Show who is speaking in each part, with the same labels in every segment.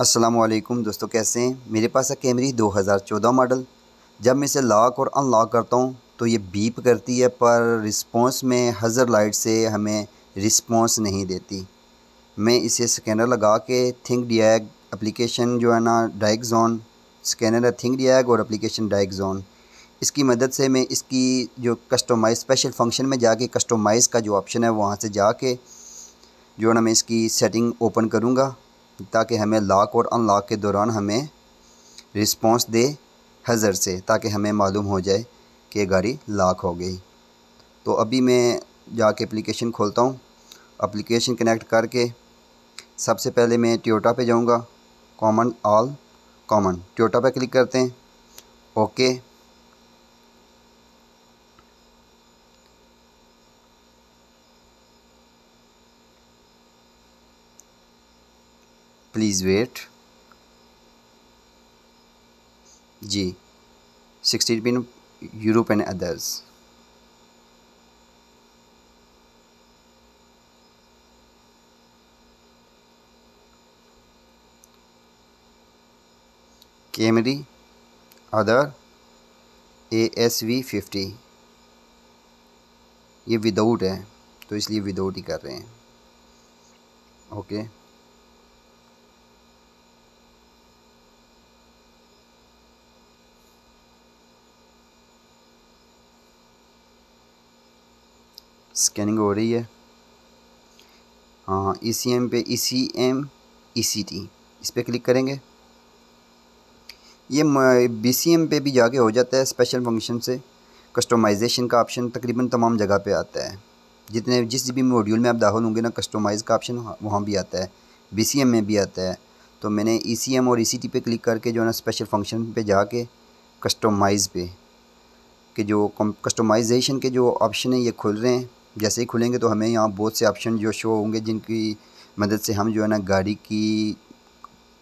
Speaker 1: असलकुम दोस्तों, कैसे हैं? मेरे पास है कैमरी 2014 मॉडल। जब मैं इसे लॉक और अनलॉक करता हूँ तो ये बीप करती है, पर रिस्पॉन्स में हज़र लाइट से हमें रिस्पॉन्स नहीं देती। मैं इसे स्कैनर लगा के थिंक डिएग एप्लीकेशन जो है ना डाइक जोन स्कैनर है थिंक डिएग और एप्लीकेशन डाइक जोन इसकी मदद से मैं इसकी जो कस्टमाइज, स्पेशल फ़ंक्शन में जाके कस्टमाइज़ का जो ऑप्शन है, वहाँ से जाके जो है ना, मैं इसकी सेटिंग ओपन करूँगा। ताकि हमें लॉक और अनलॉक के दौरान हमें रिस्पॉन्स दे हज़र से, ताकि हमें मालूम हो जाए कि गाड़ी लॉक हो गई। तो अभी मैं जाके एप्लीकेशन खोलता हूँ। एप्लीकेशन कनेक्ट करके सबसे पहले मैं ट्योटा पे जाऊँगा। कॉमन ऑल कॉमन ट्योटा पे क्लिक करते हैं। Okay please wait ji sixty pin Europe and others Camry other A S V fifty ये विदाउट है तो इसलिए विदाउट ही कर रहे हैं। ओके स्कैनिंग हो रही है। हाँ ई सी एम पे ई C M E C T इस पर क्लिक करेंगे। ये बी सी एम पे भी जाके हो जाता है स्पेशल फ़ंक्शन से। कस्टमाइजेशन का ऑप्शन तकरीबन तमाम जगह पे आता है। जितने, जिस भी मॉड्यूल में आप दाखिल होंगे ना कस्टमाइज़ का ऑप्शन वहाँ भी आता है। बी सी एम में भी आता है। तो मैंने ई सी एम और ई सी टी पे क्लिक करके जो है ना स्पेशल फ़ंक्शन पे जाके कस्टमाइज़ पे, के जो कस्टमाइजेशन के जो ऑप्शन हैं, ये खुल रहे हैं। जैसे ही खुलेंगे तो हमें यहाँ बहुत से ऑप्शन जो शो होंगे, जिनकी मदद से हम जो है ना गाड़ी की,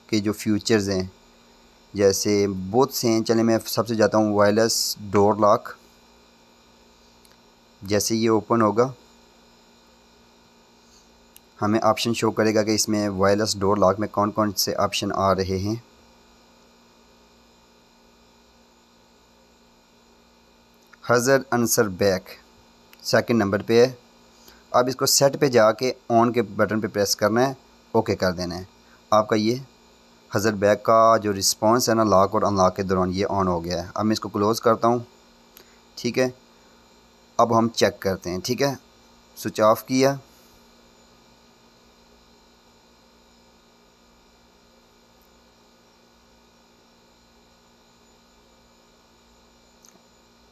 Speaker 1: के जो फ्यूचर्स हैं, जैसे बहुत से हैं। चले मैं सबसे जाता हूँ वायरलेस डोर लॉक जैसे ये ओपन होगा, हमें ऑप्शन शो करेगा कि इसमें वायरलेस डोर लॉक में कौन कौन से ऑप्शन आ रहे हैं। हज़र आंसर बैक सेकंड नंबर पे है। अब इसको सेट पे जाके ऑन के बटन पे प्रेस करना है। ओके कर देना है। आपका ये हज़र बैग का जो रिस्पांस है ना लॉक और अनलॉक के दौरान ये ऑन हो गया है। अब मैं इसको क्लोज़ करता हूँ। ठीक है? अब हम चेक करते हैं। ठीक है? स्विच ऑफ़ किया।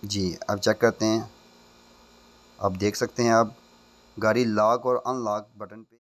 Speaker 1: जी, अब चेक करते हैं। आप देख सकते हैं आप गाड़ी लॉक और अनलॉक बटन पे